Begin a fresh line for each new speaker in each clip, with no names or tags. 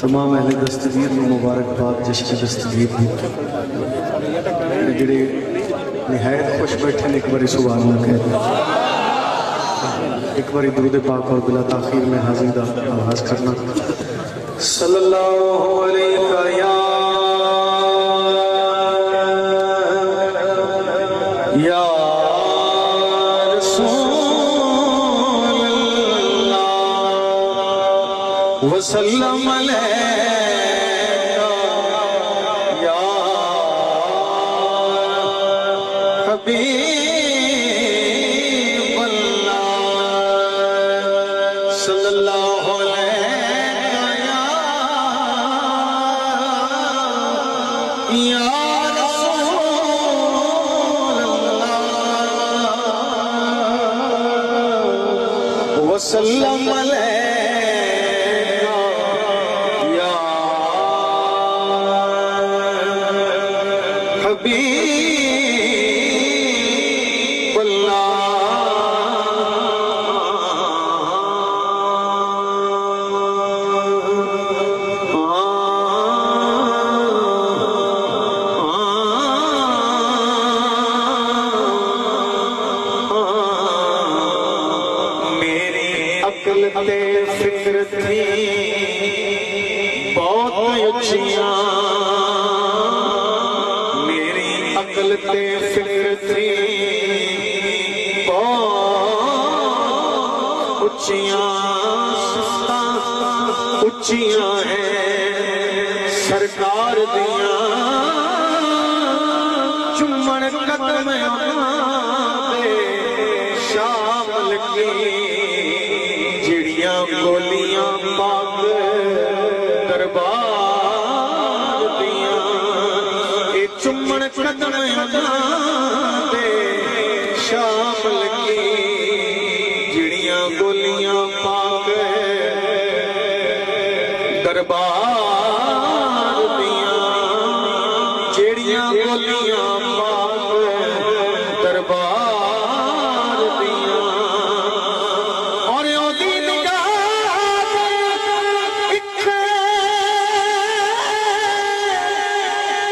تمام اہل دستگیر نو مبارکباد جشن دستگیر دی۔ جڑے نہایت خوش بیٹھے نے ایک باری سبحان اللہ کہہ دیں۔ ایک باری درود پاک اور بلا تاخیر میں حاضر دا آغاز کرنا۔ صلی اللہ علیہ وسلم وسلم اللہ علیہ یا حبیب اللہ صلی اللہ علیہ یا رسول اللہ وسلم بہت اچھیاں اچھیاں ہیں۔ سرکار دیاں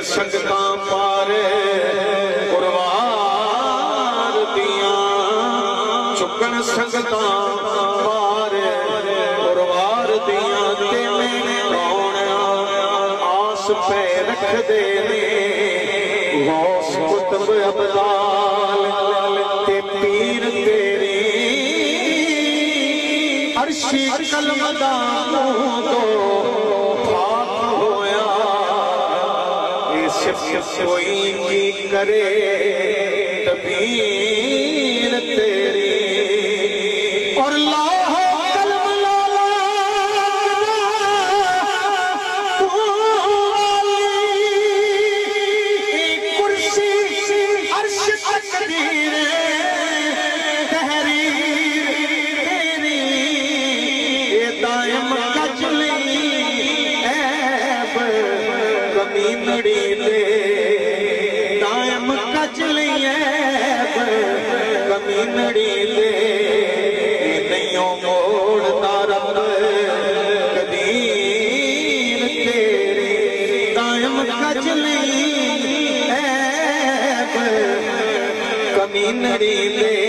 چکن سنگتاں پار قروار دیا چکن سنگتاں پار قروار دیا تے میں کون آس پہ رکھ دے نے غوث قطب ابدال، تے پیر تیری عرشی کلم دا منہ تو کوئی کی کرے تبیر دائم کجلی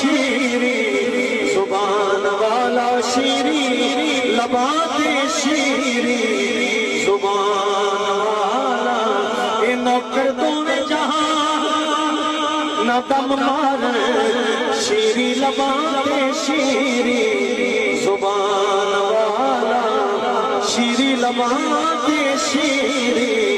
شیری زبان والا شیری لبان شیری زبان والا، اے نوکر دون جہاں، نہ دم مار شیری لبان شیری زبان والا شیری لبان شیری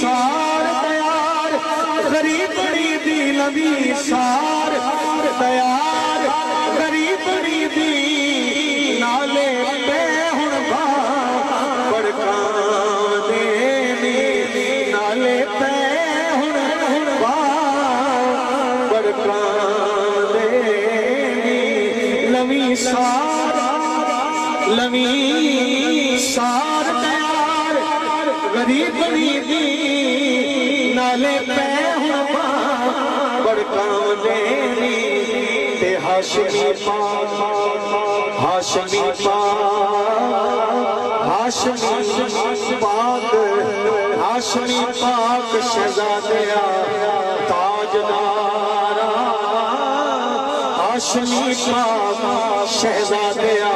سار تیار غریبڑی دی لبی سار تیار غریبڑی دی نالے ہاشمی پاک ہاشمی پاک ہاشمی پاک ہاشمی پاک شہزادیا تاجدار ہاشمی پاک شہزادیا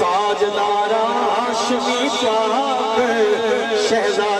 تاجدار ہاشمی پاک شہزادیا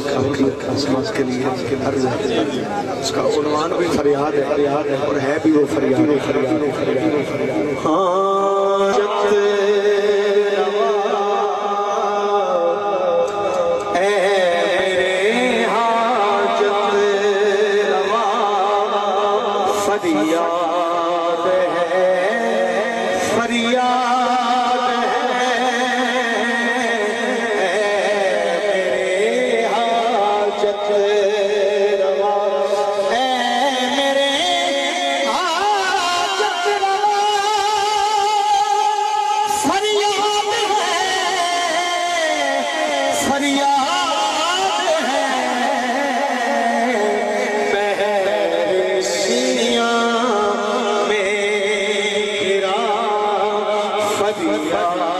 سماج کے لیے اس کے عرض ہے اس کا عنوان بھی فریاد ہے اور ہے بھی وہ فریاد ہاں۔ Yeah.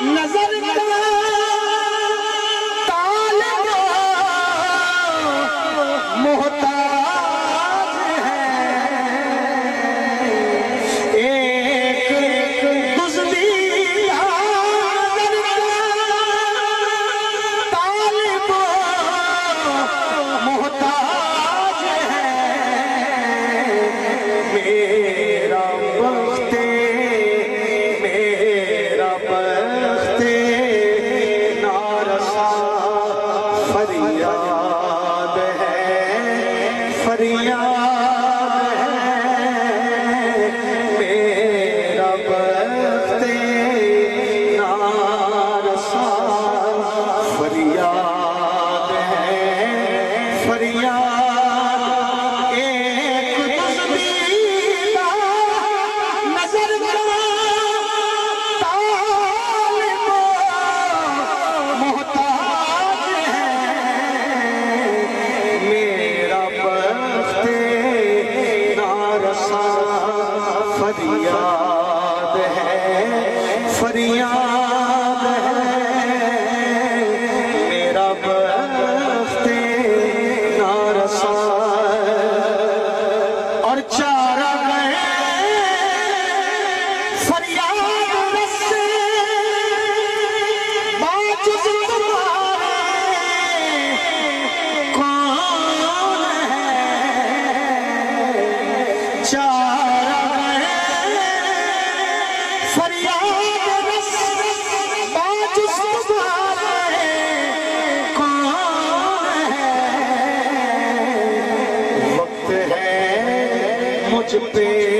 Nazar ہے